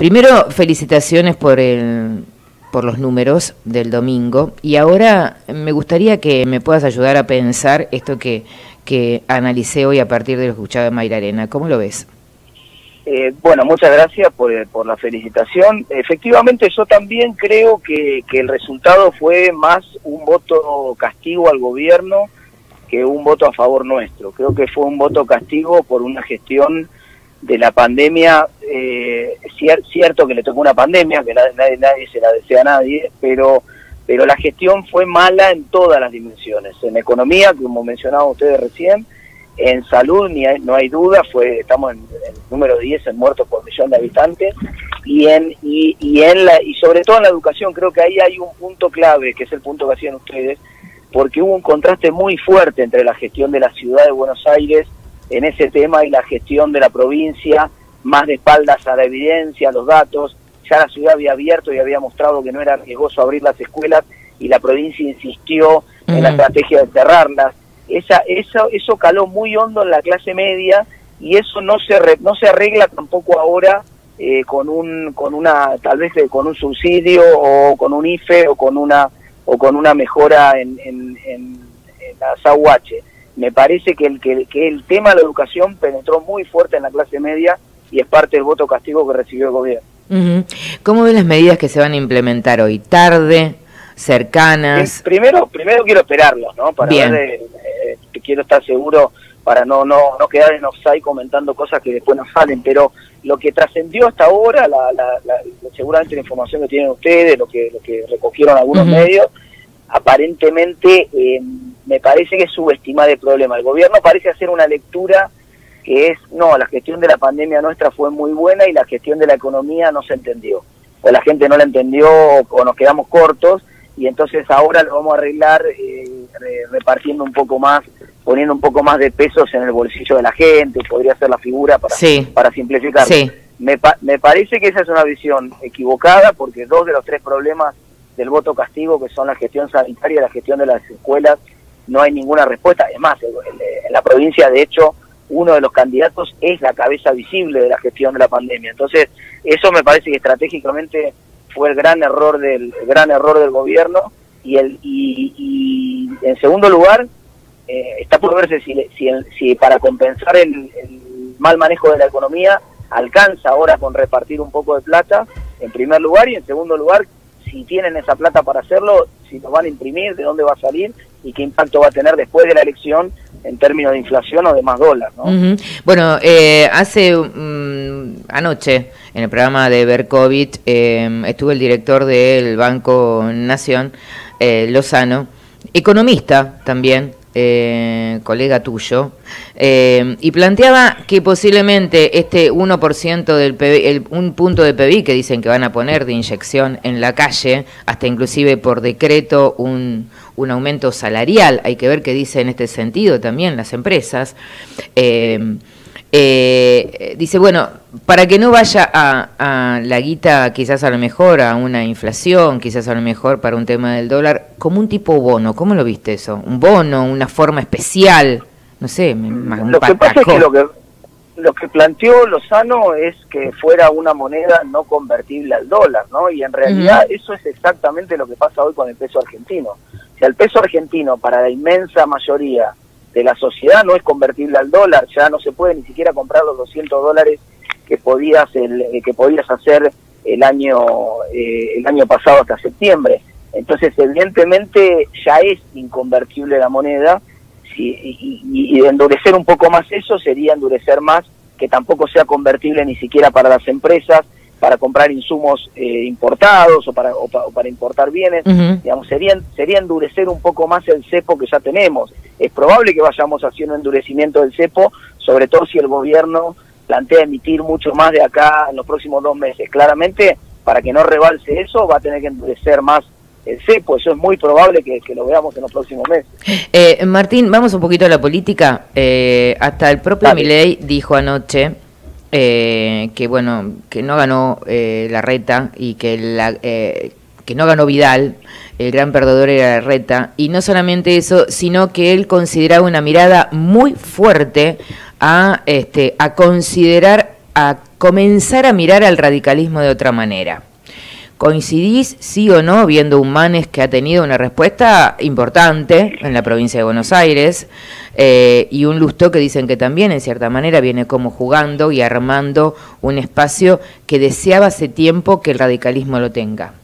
Primero, felicitaciones por el por los números del domingo y ahora me gustaría que me puedas ayudar a pensar esto que, que analicé hoy a partir de lo escuchado de Mayra Arena. ¿Cómo lo ves? Eh, bueno, muchas gracias por, por, la felicitación. Efectivamente, yo también creo que, que el resultado fue más un voto castigo al gobierno que un voto a favor nuestro. Creo que fue un voto castigo por una gestión de la pandemia, eh, cierto que le tocó una pandemia, que nadie, nadie, se la desea a nadie, pero, pero la gestión fue mala en todas las dimensiones, en economía, como mencionaban ustedes recién, en salud ni no hay duda, fue estamos en, el número 10 en muertos por millón de habitantes, y, en, y, y, en la, y sobre todo en la educación, creo que ahí hay un punto clave, que es el punto que hacían ustedes, porque hubo un contraste muy fuerte entre la gestión de la ciudad de Buenos Aires en ese tema y la gestión de la provincia, más de espaldas a la evidencia, a los datos. Ya la ciudad había abierto y había mostrado que no era riesgoso abrir las escuelas y la provincia insistió en la estrategia de cerrarlas. Esa, eso, eso caló muy hondo en la clase media y eso no se no se arregla tampoco ahora eh, con un con una tal vez eh, con un subsidio o con un IFE o con una o con una mejora en, en, en, la SAUH me parece que el, que, el tema de la educación penetró muy fuerte en la clase media y es parte del voto castigo que recibió el gobierno. ¿Cómo ven las medidas que se van a implementar hoy? ¿Tarde? ¿Cercanas? primero, primero quiero esperarlos, ¿no? Para Ver, eh, eh, quiero estar seguro para no, no, no quedar en offside comentando cosas que después nos salen, pero lo que trascendió hasta ahora, la, seguramente la información que tienen ustedes, lo que, lo que recogieron algunos medios, aparentemente eh, me parece que es subestimar el problema. El gobierno parece hacer una lectura que es, no, la gestión de la pandemia nuestra fue muy buena y la gestión de la economía no se entendió. O la gente no la entendió o nos quedamos cortos y entonces ahora lo vamos a arreglar eh, repartiendo un poco más, poniendo un poco más de pesos en el bolsillo de la gente, podría ser la figura para, para simplificar. Me, me parece que esa es una visión equivocada porque dos de los tres problemas del voto castigo, que son la gestión sanitaria y la gestión de las escuelas, no hay ninguna respuesta. Además, en la provincia, de hecho, uno de los candidatos es la cabeza visible de la gestión de la pandemia. Entonces, eso me parece que estratégicamente fue el gran error del gran error del gobierno y el y, en segundo lugar eh, está por verse si, si, si para compensar el, mal manejo de la economía alcanza ahora con repartir un poco de plata en primer lugar y en segundo lugar si tienen esa plata para hacerlo si lo van a imprimir de dónde va a salir y qué impacto va a tener después de la elección en términos de inflación o de más dólares. ¿no? Bueno, eh, hace mm, anoche en el programa de Ver COVID em, estuvo el director del Banco Nación, eh, Lozano, economista también, eh, colega tuyo, eh, y planteaba que posiblemente este 1% del PBI, un punto de PBI que dicen que van a poner de inyección en la calle, hasta inclusive por decreto un, un aumento salarial, hay que ver qué dice en este sentido también las empresas. Eh, eh, dice, bueno, para que no vaya a, la guita quizás a lo mejor a una inflación, quizás a lo mejor para un tema del dólar, como un tipo bono, ¿cómo lo viste eso? ¿Un bono, una forma especial? No sé, un Lo que pasa es que lo que, lo que planteó Lozano es que fuera una moneda no convertible al dólar, ¿no? Y en realidad eso es exactamente lo que pasa hoy con el peso argentino. Si el peso argentino para la inmensa mayoría de la sociedad no es convertible al dólar, ya no se puede ni siquiera comprar los 200 dólares que podías el, eh, que podías hacer el año eh, el año pasado hasta septiembre. Entonces, evidentemente ya es inconvertible la moneda y, y, endurecer un poco más eso sería endurecer más que tampoco sea convertible ni siquiera para las empresas, para comprar insumos eh, importados o para, o, para importar bienes, digamos, sería, sería endurecer un poco más el cepo que ya tenemos. Es probable que vayamos haciendo endurecimiento del cepo, sobre todo si el gobierno plantea emitir mucho más de acá en los próximos dos meses. Claramente, para que no rebalse eso, va a tener que endurecer más el cepo, eso es muy probable que, lo veamos en los próximos meses. Eh, Martín, vamos un poquito a la política. Eh, hasta el propio Milei dijo anoche eh, que bueno, que no ganó eh, la reta y que la eh, que no ganó Vidal, el gran perdedor era la reta, y no solamente eso, sino que él consideraba una mirada muy fuerte a este a considerar a comenzar a mirar al radicalismo de otra manera. ¿Coincidís, sí o no, viendo un Manes que ha tenido una respuesta importante en la provincia de Buenos Aires eh, y un Lustó que dicen que también, en cierta manera, viene como jugando y armando un espacio que deseaba hace tiempo que el radicalismo lo tenga?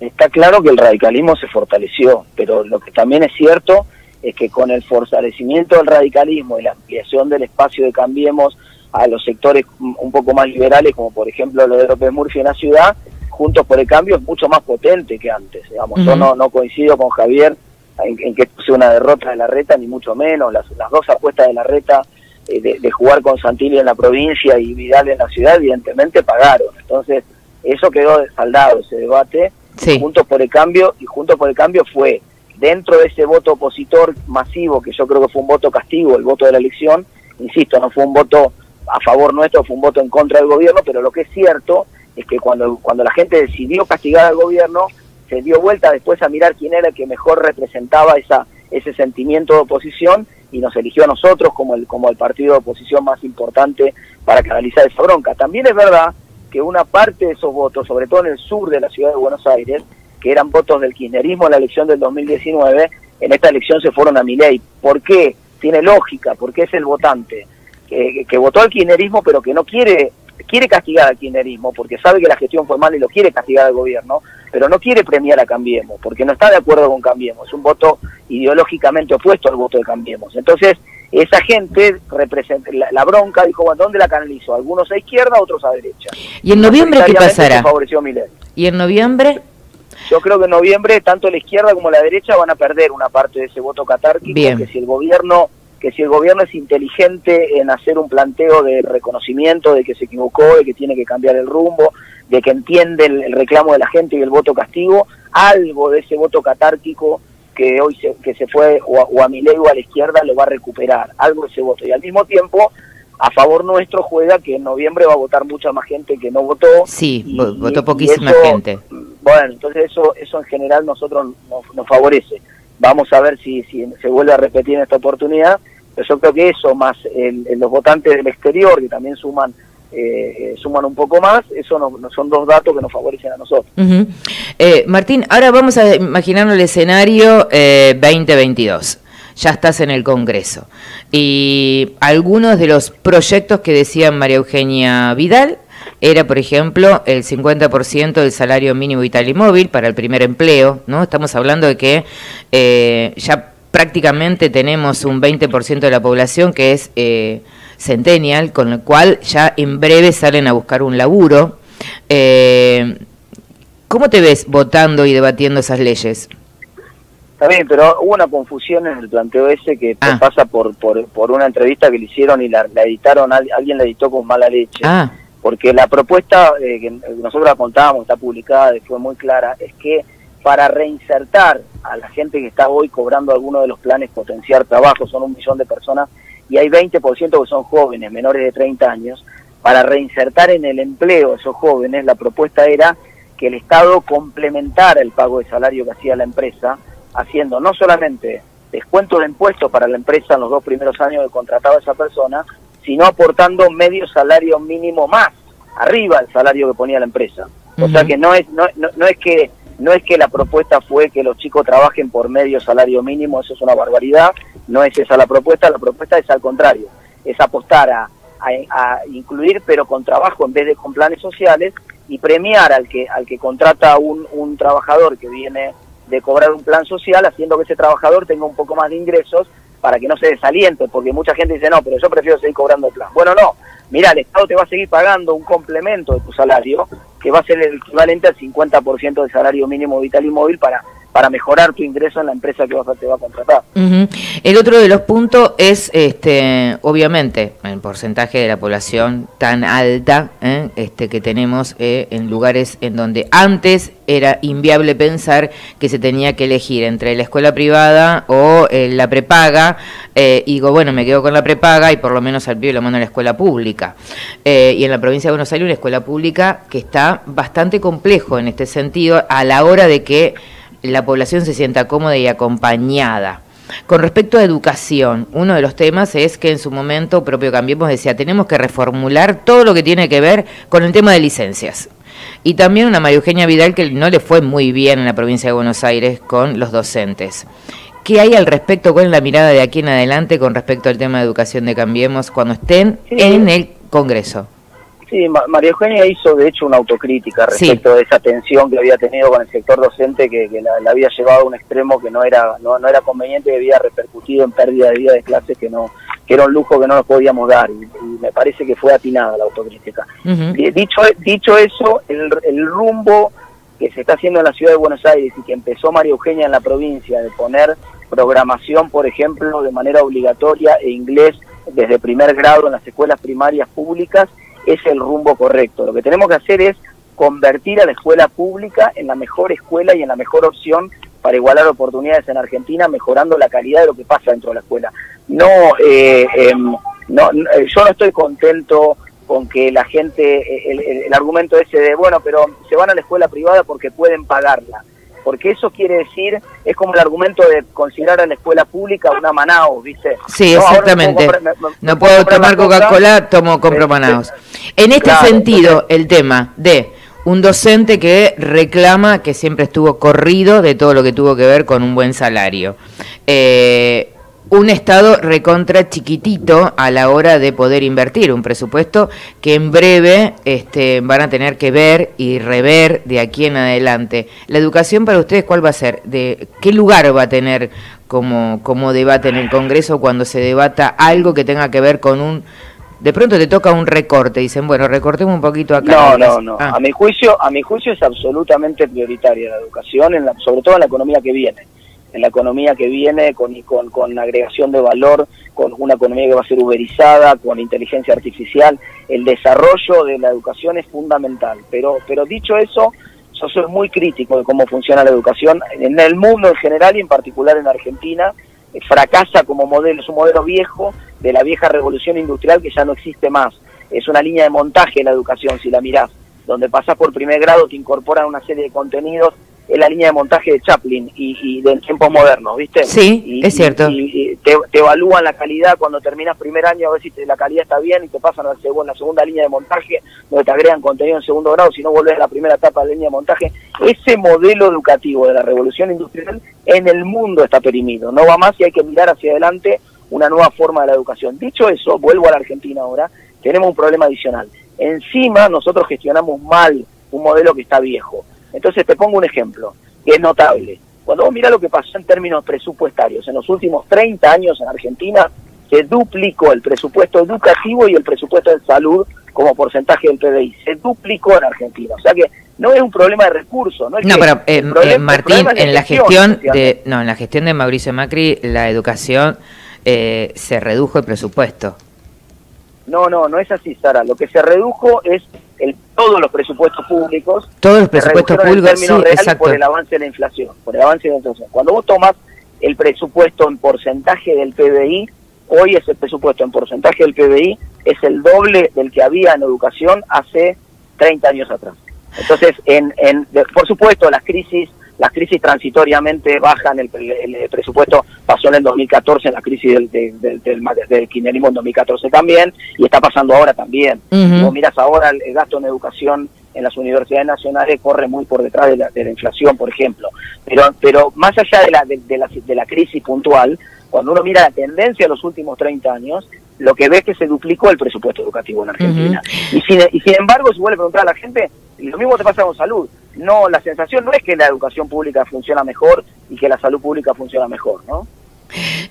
Está claro que el radicalismo se fortaleció, pero lo que también es cierto es que con el fortalecimiento del radicalismo y la ampliación del espacio de Cambiemos a los sectores un poco más liberales, como por ejemplo lo de López Murphy en la ciudad, Juntos por el Cambio es mucho más potente que antes. Digamos. Yo no, no coincido con Javier en, que sea una derrota de la reta, ni mucho menos. Las, las dos apuestas de la reta eh, de, jugar con Santilli en la provincia y Vidal en la ciudad, evidentemente pagaron. Entonces, eso quedó saldado, ese debate. Juntos por el Cambio, y Juntos por el Cambio fue dentro de ese voto opositor masivo, que yo creo que fue un voto castigo, el voto de la elección, insisto, no fue un voto a favor nuestro, fue un voto en contra del gobierno, pero lo que es cierto es que cuando, cuando la gente decidió castigar al gobierno, se dio vuelta después a mirar quién era el que mejor representaba esa, ese sentimiento de oposición y nos eligió a nosotros como el, como el partido de oposición más importante para canalizar esa bronca. También es verdad que una parte de esos votos, sobre todo en el sur de la ciudad de Buenos Aires, que eran votos del kirchnerismo en la elección del 2019, en esta elección se fueron a Milei. ¿Por qué? Tiene lógica, porque es el votante que, que votó al kirchnerismo pero que no quiere quiere castigar al kirchnerismo porque sabe que la gestión fue mala y lo quiere castigar al gobierno, pero no quiere premiar a Cambiemos porque no está de acuerdo con Cambiemos, es un voto ideológicamente opuesto al voto de Cambiemos. Entonces, esa gente representa la, bronca, dijo, bueno, ¿dónde la canalizó? Algunos a izquierda, otros a derecha. ¿Y en noviembre qué pasará? ¿Y en noviembre? Yo creo que en noviembre tanto la izquierda como la derecha van a perder una parte de ese voto catárquico, que si el gobierno que si el gobierno es inteligente en hacer un planteo de reconocimiento de que se equivocó, de que tiene que cambiar el rumbo, de que entiende el, reclamo de la gente y el voto castigo, algo de ese voto catárquico que hoy se, que se fue o a, mi ley o a la izquierda lo va a recuperar, algo de ese voto. Y al mismo tiempo, a favor nuestro juega que en noviembre va a votar mucha más gente que no votó. Sí, votó poquísima gente. Bueno, entonces eso, eso en general nosotros nos, nos favorece. Vamos a ver si, si se vuelve a repetir en esta oportunidad yo creo que eso, más los votantes del exterior, que también suman eh, suman un poco más, eso no, son dos datos que nos favorecen a nosotros. eh, Martín, ahora vamos a imaginarnos el escenario eh, 2022. Ya estás en el Congreso. Y algunos de los proyectos que decía María Eugenia Vidal era, por ejemplo, el 50% del salario mínimo vital y móvil para el primer empleo, ¿no? Estamos hablando de que eh, ya prácticamente tenemos un 20% de la población que es eh, centennial, con lo cual ya en breve salen a buscar un laburo. Eh, ¿Cómo te ves votando y debatiendo esas leyes? Está bien, pero hubo una confusión en el planteo ese que ah. pasa por, por, una entrevista que le hicieron y la, editaron, alguien la editó con mala leche. Ah. Porque la propuesta eh, que nosotros la contábamos, está publicada, fue muy clara, es que para reinsertar a la gente que está hoy cobrando alguno de los planes potenciar trabajo, son un millón de personas, y hay 20% que son jóvenes, menores de 30 años, para reinsertar en el empleo a esos jóvenes, la propuesta era que el Estado complementara el pago de salario que hacía la empresa, haciendo no solamente descuento de impuestos para la empresa en los dos primeros años de contratado a esa persona, sino aportando medio salario mínimo más, arriba del salario que ponía la empresa. O sea que no es, no, no es que no es que la propuesta fue que los chicos trabajen por medio salario mínimo, eso es una barbaridad, no es esa la propuesta, la propuesta es al contrario, es apostar a, incluir pero con trabajo en vez de con planes sociales y premiar al que, al que contrata un, un trabajador que viene de cobrar un plan social, haciendo que ese trabajador tenga un poco más de ingresos para que no se desaliente, porque mucha gente dice, no, pero yo prefiero seguir cobrando el plan. Bueno, no, mira, el Estado te va a seguir pagando un complemento de tu salario que va a ser el equivalente al 50% del salario mínimo vital y móvil para para mejorar tu ingreso en la empresa que vas a, te va a contratar. El otro de los puntos es, este, obviamente, el porcentaje de la población tan alta ¿eh? este, que tenemos eh, en lugares en donde antes era inviable pensar que se tenía que elegir entre la escuela privada o eh, la prepaga, y digo, bueno, me quedo con la prepaga y por lo menos al pibe lo mando a la escuela pública. y en la provincia de Buenos Aires una escuela pública que está bastante complejo en este sentido a la hora de que la población se sienta cómoda y acompañada. Con respecto a educación, uno de los temas es que en su momento propio Cambiemos decía, tenemos que reformular todo lo que tiene que ver con el tema de licencias. Y también una María Eugenia Vidal que no le fue muy bien en la provincia de Buenos Aires con los docentes. ¿Qué hay al respecto? ¿Cuál es la mirada de aquí en adelante con respecto al tema de educación de Cambiemos cuando estén en el Congreso? Sí, María Eugenia hizo de hecho una autocrítica respecto de esa tensión que había tenido con el sector docente que, la, había llevado a un extremo que no era no, no era conveniente y había repercutido en pérdida de vida de clases que no que era un lujo que no nos podíamos dar y, me parece que fue atinada la autocrítica. dicho, dicho eso, el, el rumbo que se está haciendo en la ciudad de Buenos Aires y que empezó María Eugenia en la provincia de poner programación, por ejemplo, de manera obligatoria e inglés desde primer grado en las escuelas primarias públicas, es el rumbo correcto. Lo que tenemos que hacer es convertir a la escuela pública en la mejor escuela y en la mejor opción para igualar oportunidades en Argentina, mejorando la calidad de lo que pasa dentro de la escuela. No, eh, em, no, eh, yo no estoy contento con que la gente, el, el, argumento ese de, bueno, pero se van a la escuela privada porque pueden pagarla. Porque eso quiere decir, es como el argumento de considerar a la escuela pública una Manaus, ¿viste? Sí, exactamente. No puedo, tomar Coca-Cola, tomo, compro Manaus. En este sentido, el tema de un docente que reclama que siempre estuvo corrido de todo lo que tuvo que ver con un buen salario. Eh, un Estado recontra chiquitito a la hora de poder invertir, un presupuesto que en breve este, van a tener que ver y rever de aquí en adelante. La educación para ustedes, ¿cuál va a ser? ¿De qué lugar va a tener como, como debate en el Congreso cuando se debata algo que tenga que ver con un... De pronto te toca un recorte, dicen, bueno, recortemos un poquito acá. No, no, no. Ah. A mi juicio, a mi juicio es absolutamente prioritaria la educación, en la, sobre todo en la economía que viene en la economía que viene con, con, con agregación de valor, con una economía que va a ser uberizada, con inteligencia artificial. El desarrollo de la educación es fundamental. Pero, pero dicho eso, yo soy muy crítico de cómo funciona la educación en el mundo en general y en particular en Argentina. Eh, fracasa como modelo, es un modelo viejo de la vieja revolución industrial que ya no existe más. Es una línea de montaje la educación, si la mirás, donde pasás por primer grado, te incorporan una serie de contenidos es la línea de montaje de Chaplin y, y del tiempo moderno, ¿viste? Sí, es cierto. Y, te, evalúan la calidad cuando terminas primer año a ver si la calidad está bien y te pasan a la, segunda, la segunda línea de montaje donde te agregan contenido en segundo grado si no volvés a la primera etapa de la línea de montaje. Ese modelo educativo de la revolución industrial en el mundo está perimido. No va más y hay que mirar hacia adelante una nueva forma de la educación. Dicho eso, vuelvo a la Argentina ahora, tenemos un problema adicional. Encima nosotros gestionamos mal un modelo que está viejo entonces te pongo un ejemplo, que es notable. Cuando vos mirás lo que pasó en términos presupuestarios, en los últimos 30 años en Argentina, se duplicó el presupuesto educativo y el presupuesto de salud como porcentaje del PBI. Se duplicó en Argentina. O sea que no es un problema de recursos. No, no pero eh, eh, Martín, en la gestión de no, en la gestión de Mauricio Macri, la educación eh, se redujo el presupuesto. No, no, no es así, Sara. Lo que se redujo es el, todos los presupuestos públicos. Todos los presupuestos públicos, sí, exacto. Por el avance de la inflación, por el avance de la inflación. Cuando vos tomas el presupuesto en porcentaje del PBI, hoy ese presupuesto en porcentaje del PBI es el doble del que había en educación hace 30 años atrás. Entonces, en, en, por supuesto, las crisis las crisis transitoriamente bajan, el, presupuesto pasó en el 2014, en la crisis del, del, del, kirchnerismo en 2014 también, y está pasando ahora también. Uh miras ahora, el, gasto en educación en las universidades nacionales corre muy por detrás de la, de la inflación, por ejemplo. Pero, pero más allá de la, de, la, de la crisis puntual, cuando uno mira la tendencia de los últimos 30 años, lo que ve es que se duplicó el presupuesto educativo en Argentina. y, sin, y sin embargo, si vuelve a preguntar a la gente, lo mismo te pasa con salud no, la sensación no es que la educación pública funciona mejor y que la salud pública funciona mejor, ¿no?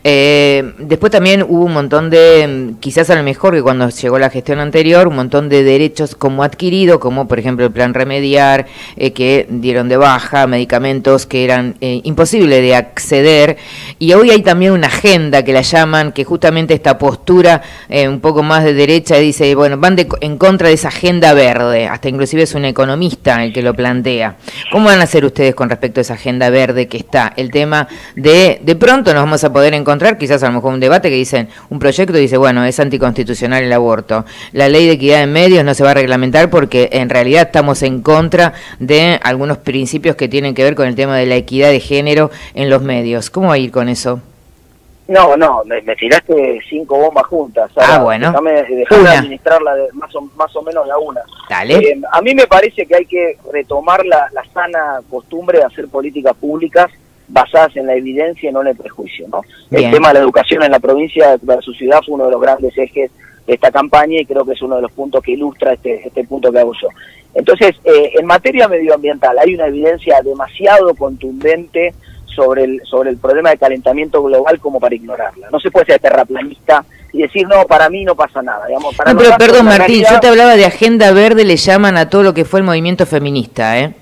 Eh, después también hubo un montón de, quizás a lo mejor que cuando llegó la gestión anterior, un montón de derechos como adquirido, como por ejemplo el plan remediar, eh, que dieron de baja, medicamentos que eran eh, imposibles de acceder. Y hoy hay también una agenda que la llaman, que justamente esta postura eh, un poco más de derecha dice, bueno, van en contra de esa agenda verde, hasta inclusive es un economista el que lo plantea. ¿Cómo van a hacer ustedes con respecto a esa agenda verde que está? El tema de, de pronto nos vamos a poder encontrar quizás a lo mejor un debate que dicen, un proyecto dice, bueno, es anticonstitucional el aborto. La ley de equidad en medios no se va a reglamentar porque en realidad estamos en contra de algunos principios que tienen que ver con el tema de la equidad de género en los medios. ¿Cómo va a ir con eso? No, no, me, tiraste cinco bombas juntas. Ah, bueno. Déjame, administrarla de más, o, más o menos la una. Dale. Eh, a mí me parece que hay que retomar la, la sana costumbre de hacer políticas públicas basadas en la evidencia y no en el prejuicio. ¿no? El tema de la educación en la provincia de su ciudad fue uno de los grandes ejes de esta campaña y creo que es uno de los puntos que ilustra este, este punto que hago yo. Entonces, eh, en materia medioambiental hay una evidencia demasiado contundente sobre el, sobre el problema de calentamiento global como para ignorarla. No se puede ser terraplanista y decir, no, para mí no pasa nada. Digamos, para no, pero perdón, Martín, yo te hablaba de agenda verde, le llaman a todo lo que fue el movimiento feminista, ¿eh?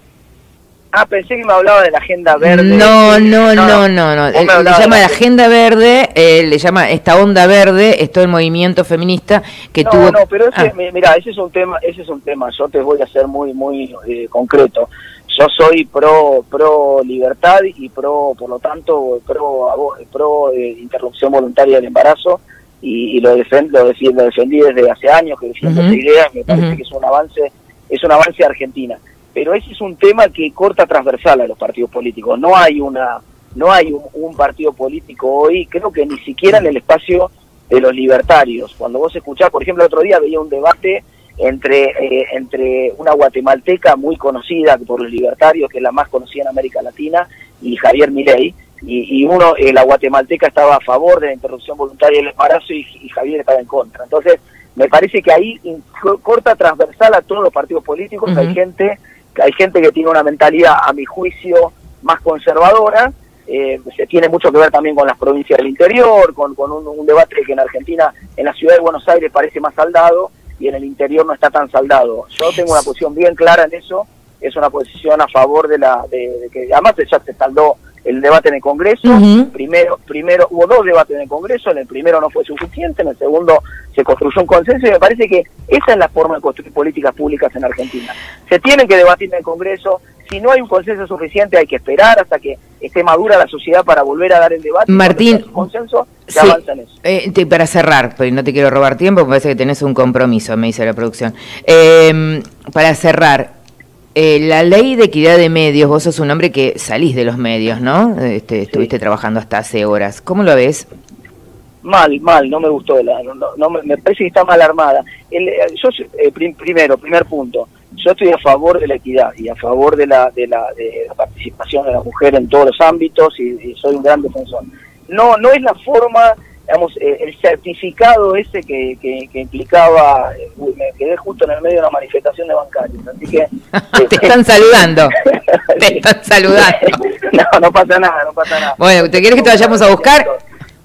Ah, pensé que me hablaba de la agenda verde. No, no, no, no, no. le llama la agenda verde, eh, le llama esta onda verde, es todo el movimiento feminista que tuvo. No, no, pero ese, ah. mira, ese es un tema, ese es un tema. Yo te voy a ser muy, muy eh, concreto. Yo soy pro, pro libertad y pro, por lo tanto, pro, pro eh, interrupción voluntaria del embarazo y, lo, defend, lo, defendí desde hace años que defiendo esa idea. Me parece que es un avance, es un avance Argentina pero ese es un tema que corta transversal a los partidos políticos. No hay una, no hay un, partido político hoy, creo que ni siquiera en el espacio de los libertarios. Cuando vos escuchás, por ejemplo, el otro día veía un debate entre, eh, entre una guatemalteca muy conocida por los libertarios, que es la más conocida en América Latina, y Javier Milei, y, uno, eh, la guatemalteca estaba a favor de la interrupción voluntaria del embarazo y, Javier estaba en contra. Entonces, me parece que ahí corta transversal a todos los partidos políticos, hay gente hay gente que tiene una mentalidad, a mi juicio, más conservadora, eh, se tiene mucho que ver también con las provincias del interior, con, un, debate que en Argentina, en la ciudad de Buenos Aires parece más saldado y en el interior no está tan saldado. Yo tengo una posición bien clara en eso, es una posición a favor de la, de, que además ya se saldó el debate en el Congreso. Primero, primero hubo dos debates en el Congreso, en el primero no fue suficiente, en el segundo se construyó un consenso y me parece que esa es la forma de construir políticas públicas en Argentina. Se tienen que debatir en el Congreso, si no hay un consenso suficiente hay que esperar hasta que esté madura la sociedad para volver a dar el debate. Martín, consenso, se avanza en eso. Eh, para cerrar, pues no te quiero robar tiempo, me parece que tenés un compromiso, me dice la producción. Eh, para cerrar, eh, la ley de equidad de medios, vos sos un hombre que salís de los medios, ¿no? Este, estuviste trabajando hasta hace horas. ¿Cómo lo ves? Mal, mal, no me gustó, la, no, me parece que está mal armada. Eh, yo, eh, primero, primer punto, yo estoy a favor de la equidad y a favor de la, de la, de la participación de la mujer en todos los ámbitos y, y soy un gran defensor. No, no es la forma digamos, eh, el certificado ese que, que, implicaba, eh, me quedé justo en el medio de una manifestación de bancarios, así que... Te están saludando, te están saludando. no, no pasa nada, no pasa nada. Bueno, ¿te quieres que te vayamos a buscar?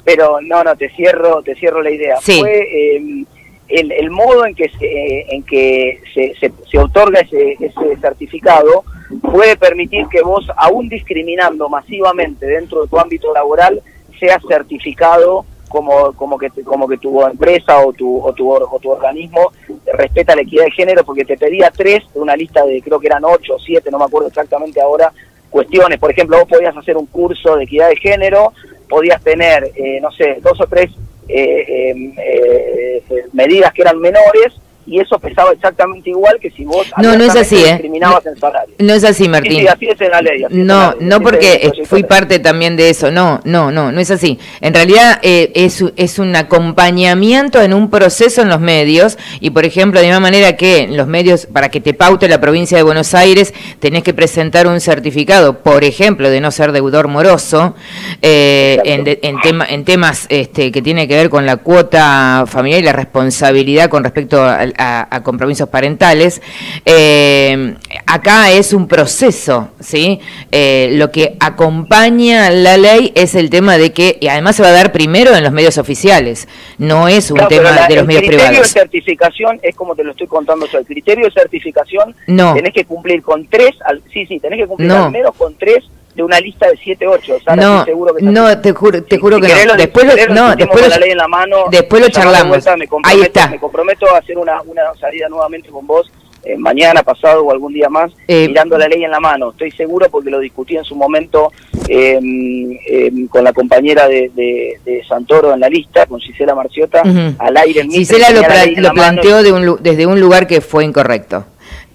Pero no, no, te cierro, te cierro la idea. Fue em, el, el modo en que se, en que se, se, se otorga ese, ese certificado puede permitir que vos, aún discriminando masivamente dentro de tu ámbito laboral, seas certificado como, como, que, como que tu empresa o tu, o tu, o tu organismo respeta la equidad de género, porque te pedía tres una lista de creo que eran ocho o siete, no me acuerdo exactamente ahora, cuestiones. Por ejemplo, vos podías hacer un curso de equidad de género, podías tener, eh, no sé, dos o tres eh, em, eh, medidas que eran menores y eso pesaba exactamente igual que si vos no no es así ¿eh? discriminabas en salario. no es así Martín. Sí, así es en la ley no no porque fui parte también de eso. No no no no es así. En realidad eh, es, es un acompañamiento en un proceso en los medios y por ejemplo de la misma manera que en los medios para que te paute la provincia de Buenos Aires tenés que presentar un certificado por ejemplo de no ser deudor moroso eh, en, en, tema, en temas este, que tiene que ver con la cuota familiar y la responsabilidad con respecto al a, compromisos parentales. Eh, acá es un proceso, ¿sí? Eh, lo que acompaña la ley es el tema de que, y además se va a dar primero en los medios oficiales, no es un tema de los medios privados. El criterio de certificación es como te lo estoy contando yo. El criterio de certificación no. tenés que cumplir con tres, al, sí, sí, tenés que cumplir al menos con tres de una lista de 7, 8. no, no, te juro, te juro que no. después lo, no, después lo, la ley en la mano, después lo charlamos. Ahí está. Me comprometo a hacer una, una salida nuevamente con vos eh, mañana, pasado o algún día más, eh, mirando la ley en la mano. Estoy seguro porque lo discutí en su momento eh, con la compañera de, de, Santoro en la lista, con Gisela Marciota, al aire en Gisela lo, planteó de un, desde un lugar que fue incorrecto.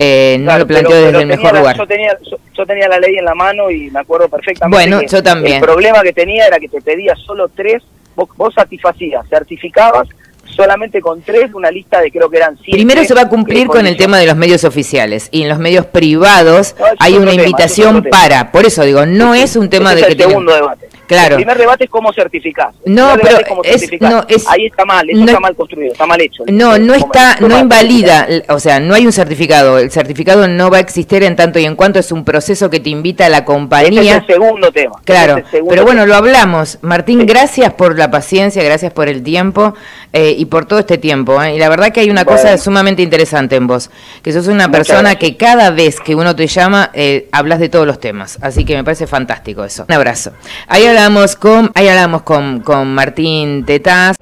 Eh, no lo planteó desde el mejor lugar. Yo tenía, yo, tenía la ley en la mano y me acuerdo perfectamente. Bueno, yo también. El problema que tenía era que te pedía solo tres vos, vos satisfacías, certificabas solamente con tres, una lista de creo que eran siete. Primero se va a cumplir con el tema de los medios oficiales y en los medios privados hay una invitación para, por eso digo, no es un tema de es el segundo debate. Claro. El primer debate es cómo certificás. No, pero es, no, es, ahí está mal, eso está mal construido, está mal hecho. No, no está, no invalida, o sea, no hay un certificado. El certificado no va a existir en tanto y en cuanto es un proceso que te invita a la compañía. Ese es el segundo tema. Claro, pero bueno, lo hablamos. Martín, gracias por la paciencia, gracias por el tiempo eh, y por todo este tiempo. ¿eh? Y la verdad que hay una cosa sumamente interesante en vos, que sos una persona que cada vez que uno te llama, eh, hablas de todos los temas. Así que me parece fantástico eso. Un abrazo. Ahí hablamos con, ahí hablamos con, con Martín Tetaz.